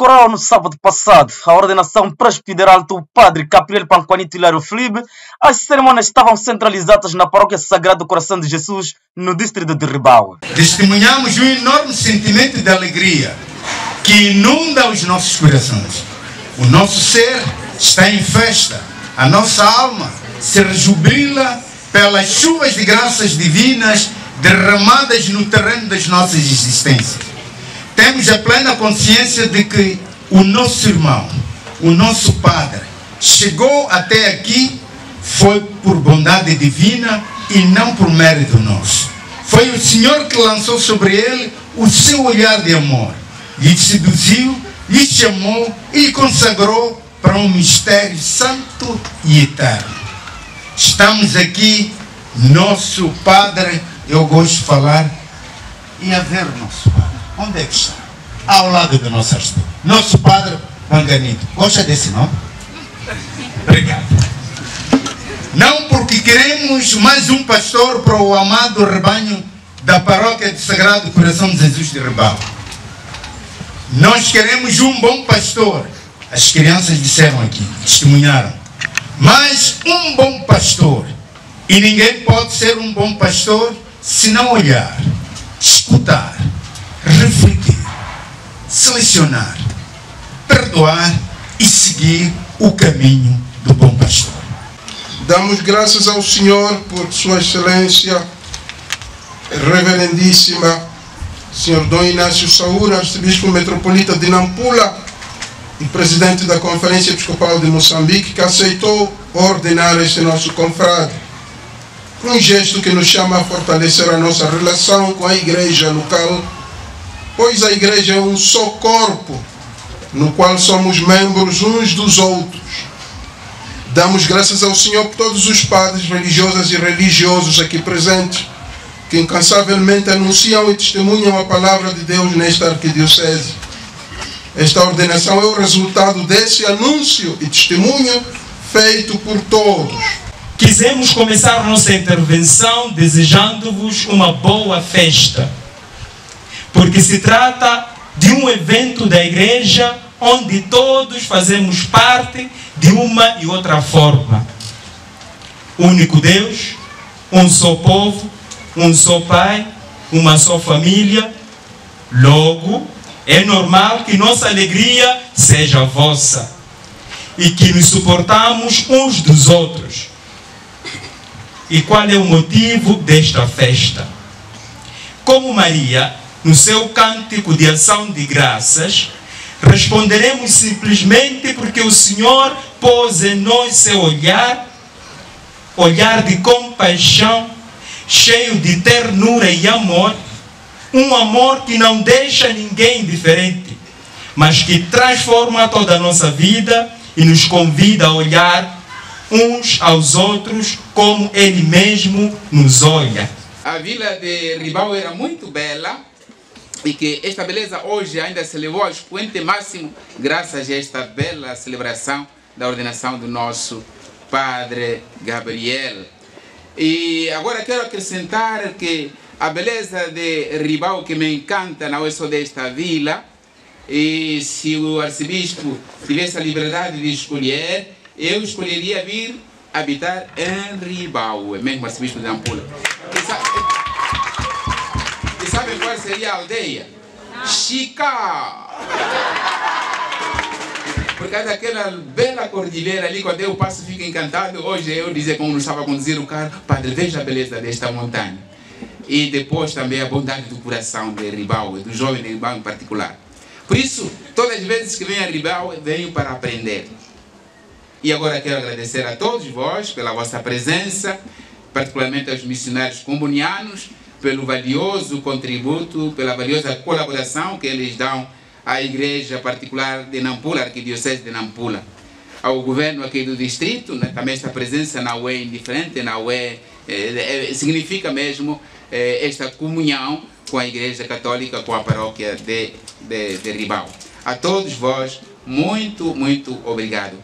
decorou no sábado passado a ordenação presbiteral do padre Gabriel Panquanito Hilário Felipe, as cerimônias estavam centralizadas na paróquia Sagrado Coração de Jesus, no distrito de Ribau. Testemunhamos um enorme sentimento de alegria que inunda os nossos corações. O nosso ser está em festa, a nossa alma se rejubila pelas chuvas de graças divinas derramadas no terreno das nossas existências temos a plena consciência de que o nosso irmão, o nosso Padre, chegou até aqui foi por bondade divina e não por mérito nosso. Foi o Senhor que lançou sobre ele o seu olhar de amor, lhe seduziu, lhe chamou e lhe consagrou para um mistério santo e eterno. Estamos aqui, nosso Padre, eu gosto de falar, e a ver nosso Padre. Está? Ao lado do nosso. Nosso padre Manganito. Gosta desse nome? Obrigado. Não porque queremos mais um pastor para o amado rebanho da paróquia do Sagrado Coração de Jesus de Ribal. Nós queremos um bom pastor. As crianças disseram aqui, testemunharam. Mas um bom pastor. E ninguém pode ser um bom pastor se não olhar, escutar, refletir, selecionar, perdoar e seguir o caminho do bom pastor. Damos graças ao Senhor por Sua Excelência, Reverendíssima, Senhor Dom Inácio Saúra, Arcebispo Metropolita de Nampula e Presidente da Conferência Episcopal de Moçambique, que aceitou ordenar este nosso confrade. Um gesto que nos chama a fortalecer a nossa relação com a igreja local pois a igreja é um só corpo, no qual somos membros uns dos outros. Damos graças ao Senhor por todos os padres religiosas e religiosos aqui presentes, que incansavelmente anunciam e testemunham a palavra de Deus nesta arquidiocese. Esta ordenação é o resultado desse anúncio e testemunho feito por todos. Quisemos começar nossa intervenção desejando-vos uma boa festa porque se trata de um evento da igreja onde todos fazemos parte de uma e outra forma. Único Deus, um só povo, um só Pai, uma só família. Logo, é normal que nossa alegria seja vossa e que nos suportamos uns dos outros. E qual é o motivo desta festa? Como Maria no seu cântico de ação de graças, responderemos simplesmente porque o Senhor pôs em nós seu olhar, olhar de compaixão, cheio de ternura e amor, um amor que não deixa ninguém diferente, mas que transforma toda a nossa vida e nos convida a olhar uns aos outros como Ele mesmo nos olha. A vila de Ribau era muito bela, e que esta beleza hoje ainda se levou ao expoente máximo graças a esta bela celebração da ordenação do nosso Padre Gabriel. E agora quero acrescentar que a beleza de Ribau que me encanta não é só desta vila, e se o arcebispo tivesse a liberdade de escolher, eu escolheria vir habitar em Ribau, mesmo arcebispo de Ampula sabem qual seria a aldeia? Chica! Por causa daquela bela cordilheira ali, quando eu passo, fico encantado. Hoje eu dizer como não estava a conduzir o carro, Padre, veja a beleza desta montanha. E depois também a bondade do coração de Ribau, do jovem de Ribau em particular. Por isso, todas as vezes que venho a Ribau, venho para aprender. E agora quero agradecer a todos vós pela vossa presença, particularmente aos missionários comunianos, pelo valioso contributo, pela valiosa colaboração que eles dão à Igreja Particular de Nampula, Arquidiocese de Nampula. Ao governo aqui do distrito, né, também esta presença não é indiferente, não é, é, é significa mesmo é, esta comunhão com a Igreja Católica, com a paróquia de, de, de Ribau. A todos vós, muito, muito obrigado.